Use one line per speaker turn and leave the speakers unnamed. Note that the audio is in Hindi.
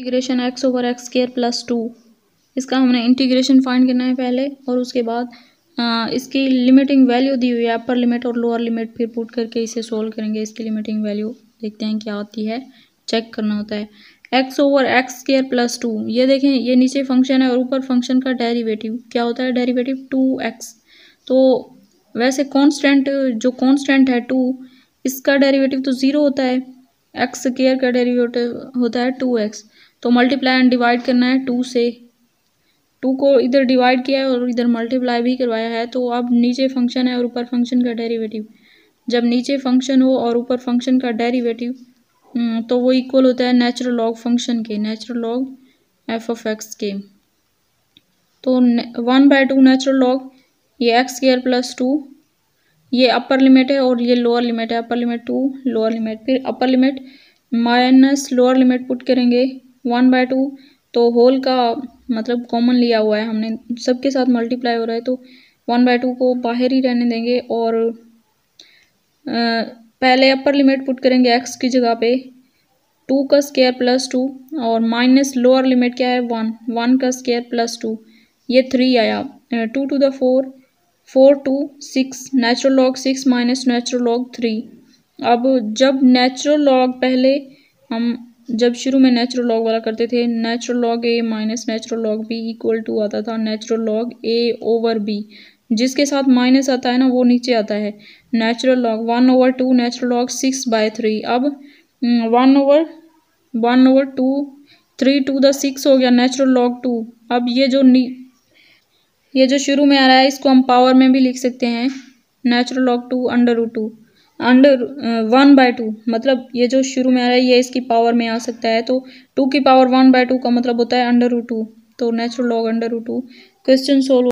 Integration X over X square plus two इसका हमने इंटीग्रेशन फाइंड करना है पहले और उसके बाद आ, इसकी लिमिटिंग वैल्यू दी हुई है अपर लिमिट और लोअर लिमिट फिर पुट करके इसे सोल्व करेंगे। इसकी लिमिटिंग वैल्यू देखते हैं क्या आती है। चेक करना होता है। X over X square plus two ये देखें ये नीचे फ़ंक्शन है और ऊपर फ़ंक्शन का डेरिवेटिव क्या होता है डेरिवेटिव टू एक्स तो वैसे कांस्टेंट जो कांस्टेंट है टू इसका डेरिवेटिव तो ज़ीरो होता है। एक्स स्केयर का डेरिवेटिव होता है टू एक्स तो मल्टीप्लाई एंड डिवाइड करना है टू से। टू को इधर डिवाइड किया है और इधर मल्टीप्लाई भी करवाया है तो अब नीचे फ़ंक्शन है और ऊपर फ़ंक्शन का डेरिवेटिव जब नीचे फ़ंक्शन हो और ऊपर फ़ंक्शन का डेरिवेटिव तो वो इक्वल होता है नेचुरल लॉग फ़ंक्शन के natural log F of X के। तो one by two natural log ये एक्स स्केयर प्लस टू ये अपर लिमिट है और ये लोअर लिमिट है। Upper limit to lower limit फिर upper limit minus lower limit put करेंगे। वन बाय टू तो होल का मतलब कॉमन लिया हुआ है हमने, सबके साथ मल्टीप्लाई हो रहा है तो वन बाय टू को बाहर ही रहने देंगे और पहले अपर लिमिट पुट करेंगे एक्स की जगह पे, टू का स्केयर प्लस टू और माइनस लोअर लिमिट क्या है वन वन का स्केयर प्लस टू ये थ्री आया two two the four four two six natural log six minus natural log three अब जब नेचुरल लॉग पहले हम जब शुरू में नेचुरल लॉग वाला करते थे natural log A minus natural log B equal to आता था natural log A over B जिसके साथ माइनस आता है ना, वो नीचे आता है। Natural log one over two natural log six by three अब one over one over two three two the six हो गया नेचुरल लॉग टू अब ये जो ये जो शुरू में आ रहा है, इसको हम पावर में भी लिख सकते हैं। Natural log two under root two under one by two मतलब ये जो शुरू में आ रहा है, ये इसकी पावर में आ सकता है। तो टू की पावर वन बाय टू का मतलब होता है अंडर रूट टू तो natural log under root two question solve